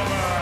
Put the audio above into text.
over.